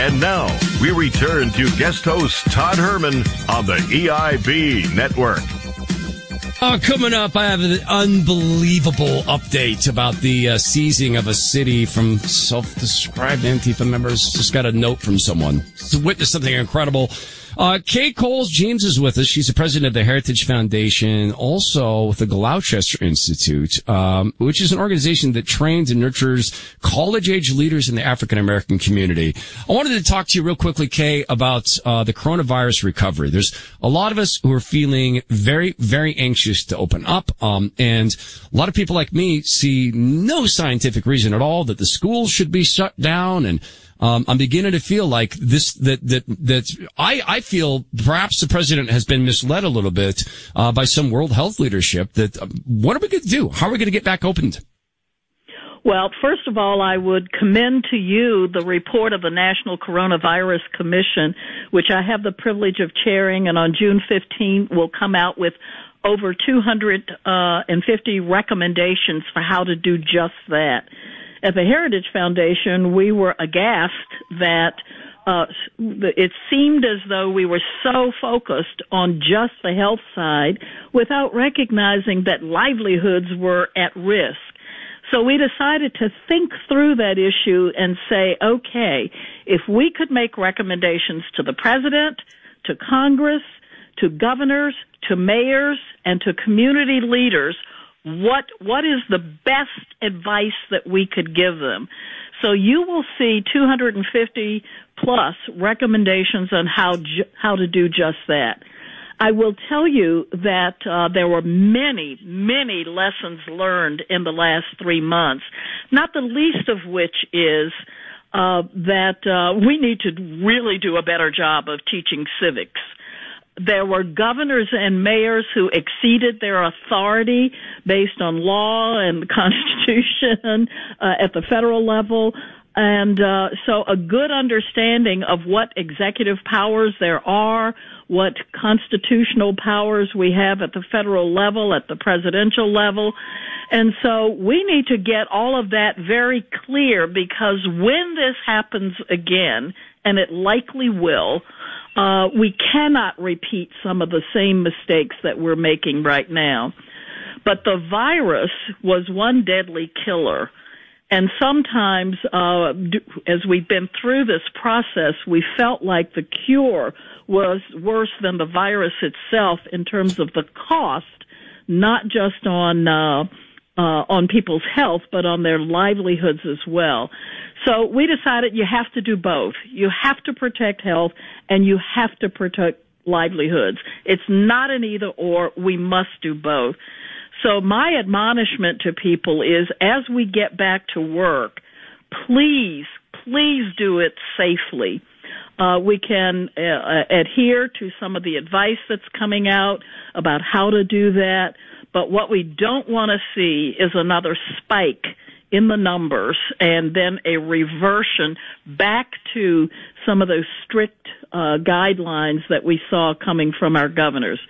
And now we return to guest host Todd Herman on the EIB network. Uh, coming up, I have an unbelievable update about the uh, seizing of a city from self-described Antifa members. Just got a note from someone. Witnessed something incredible. Uh, Kay Coles James is with us. She's the president of the Heritage Foundation, also with the Gloucester Institute, um, which is an organization that trains and nurtures college age leaders in the African American community. I wanted to talk to you real quickly, Kay, about uh, the coronavirus recovery. There's a lot of us who are feeling very, very anxious to open up, um, and a lot of people like me see no scientific reason at all that the schools should be shut down and um, I'm beginning to feel like this, that, that, that I, I feel perhaps the president has been misled a little bit, uh, by some world health leadership that, uh, what are we going to do? How are we going to get back opened? Well, first of all, I would commend to you the report of the National Coronavirus Commission, which I have the privilege of chairing, and on June 15th will come out with over 250 recommendations for how to do just that at the Heritage Foundation, we were aghast that uh, it seemed as though we were so focused on just the health side without recognizing that livelihoods were at risk. So we decided to think through that issue and say, okay, if we could make recommendations to the president, to Congress, to governors, to mayors, and to community leaders what what is the best advice that we could give them so you will see 250 plus recommendations on how ju- how to do just that I will tell you that uh, there were many, many lessons learned in the last three months. Not the least of which is uh, that uh, we need to really do a better job of teaching civics there were governors and mayors who exceeded their authority based on law and the Constitution uh, at the federal level. And uh, so a good understanding of what executive powers there are, what constitutional powers we have at the federal level, at the presidential level. And so we need to get all of that very clear because when this happens again, and it likely will, uh, we cannot repeat some of the same mistakes that we're making right now. But the virus was one deadly killer. And sometimes, uh, as we've been through this process, we felt like the cure was worse than the virus itself in terms of the cost, not just on uh, uh, on people's health, but on their livelihoods as well. So we decided you have to do both. You have to protect health and you have to protect livelihoods. It's not an either or. We must do both. So my admonishment to people is as we get back to work, please, please do it safely. Uh, we can uh, uh adhere to some of the advice that's coming out about how to do that. But what we don't want to see is another spike in the numbers and then a reversion back to some of those strict uh, guidelines that we saw coming from our governors.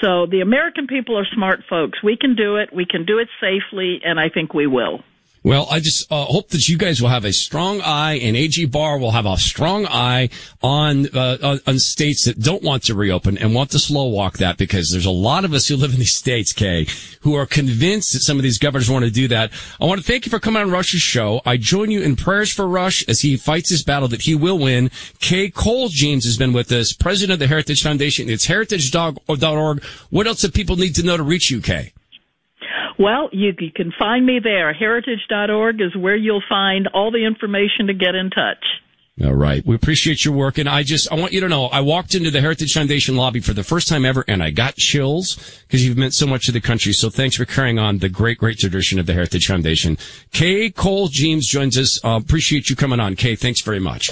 So the American people are smart folks. We can do it. We can do it safely, and I think we will. Well, I just uh, hope that you guys will have a strong eye, and AG Barr will have a strong eye on, uh, on states that don't want to reopen and want to slow walk that because there's a lot of us who live in these states, Kay, who are convinced that some of these governors want to do that. I want to thank you for coming on Rush's show. I join you in prayers for Rush as he fights his battle that he will win. Kay Cole James has been with us, president of the Heritage Foundation. It's heritage.org. What else do people need to know to reach you, Kay? Well, you, you can find me there. Heritage.org is where you'll find all the information to get in touch. All right. We appreciate your work. And I just, I want you to know, I walked into the Heritage Foundation lobby for the first time ever and I got chills because you've meant so much to the country. So thanks for carrying on the great, great tradition of the Heritage Foundation. Kay Cole James joins us. Uh, appreciate you coming on. Kay, thanks very much.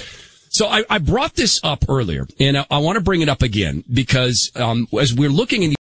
So I, I brought this up earlier and I, I want to bring it up again because, um, as we're looking in